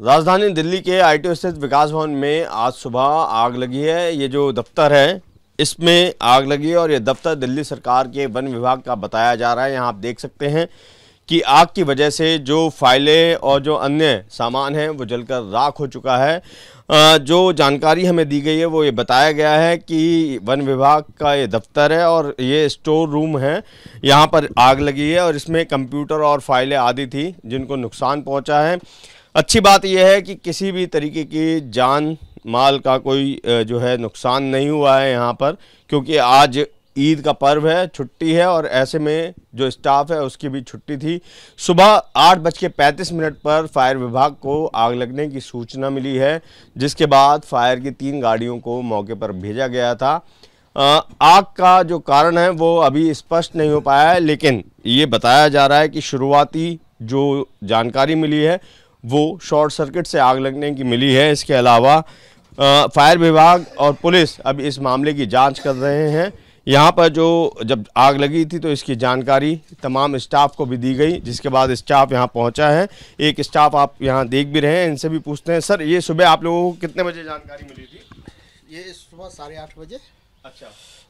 राजधानी दिल्ली के आईटीओ स्थित विकास भवन में आज सुबह आग लगी है। ये जो दफ्तर है, इसमें आग लगी है और ये दफ्तर दिल्ली सरकार के वन विभाग का बताया जा रहा है। यहाँ आप देख सकते हैं कि आग की वजह से जो फाइलें और जो अन्य सामान हैं, वो जलकर राख हो चुका है। जो जानकारी हमें दी गई है, वो ये बताया गया है कि वन विभाग का ये दफ्तर है और ये स्टोर रूम है। यहाँ पर आग लगी है और इसमें कंप्यूटर और फाइलें आदि थी, जिनको नुकसान पहुँचा है। अच्छी बात यह है कि किसी भी तरीके की जान माल का कोई जो है नुकसान नहीं हुआ है यहाँ पर, क्योंकि आज ईद का पर्व है, छुट्टी है और ऐसे में जो स्टाफ है उसकी भी छुट्टी थी। सुबह आठ बज के पैंतीस मिनट पर फायर विभाग को आग लगने की सूचना मिली है, जिसके बाद फायर की तीन गाड़ियों को मौके पर भेजा गया था। आग का जो कारण है वो अभी स्पष्ट नहीं हो पाया है, लेकिन ये बताया जा रहा है कि शुरुआती जो जानकारी मिली है वो शॉर्ट सर्किट से आग लगने की मिली है। इसके अलावा फायर विभाग और पुलिस अब इस मामले की जाँच कर रहे हैं। यहाँ पर जो जब आग लगी थी तो इसकी जानकारी तमाम स्टाफ को भी दी गई जिसके बाद स्टाफ यहाँ पहुँचा है। एक स्टाफ आप यहाँ देख भी रहे हैं इनसे भी पूछते हैं। सर ये सुबह आप लोगों को कितने बजे जानकारी मिली थी? ये सुबह साढ़े आठ बजे। अच्छा।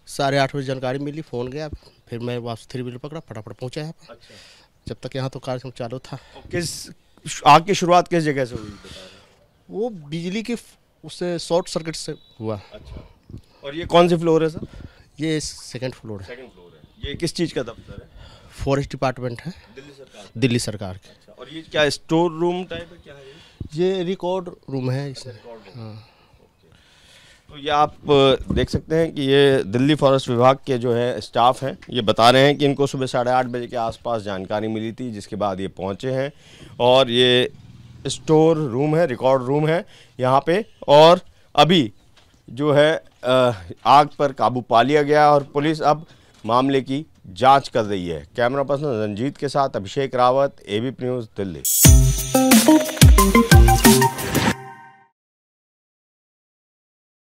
साढ़े आठ बजे जानकारी मिली फ़ोन गया फिर मैं वापस थ्री व्हीलर पकड़ा फटाफट पहुँचा यहाँ अच्छा। जब तक यहाँ तो कार्यक्रम चालू था। किस आग की शुरुआत किस जगह से हुई? वो बिजली के उससे शॉर्ट सर्किट से हुआ। अच्छा। और ये कौन सी फ्लोर है सर? ये सेकंड फ्लोर है। सेकंड फ्लोर है। ये किस चीज़ का दफ्तर है? फॉरेस्ट डिपार्टमेंट है। दिल्ली सरकार दिल्ली सरकार के। अच्छा, और ये क्या स्टोर रूम टाइप है? क्या है ये? रिकॉर्ड रूम है इसमें। हाँ। तो ये आप देख सकते हैं कि ये दिल्ली फॉरेस्ट विभाग के जो है स्टाफ हैं, ये बता रहे हैं कि इनको सुबह साढ़े आठ बजे के आसपास जानकारी मिली थी, जिसके बाद ये पहुँचे हैं। और ये स्टोर रूम है, रिकॉर्ड रूम है यहाँ पे। और अभी जो है आग पर काबू पा लिया गया और पुलिस अब मामले की जाँच कर रही है। कैमरा पर्सन रंजीत के साथ अभिषेक रावत, एबीपी न्यूज़, दिल्ली।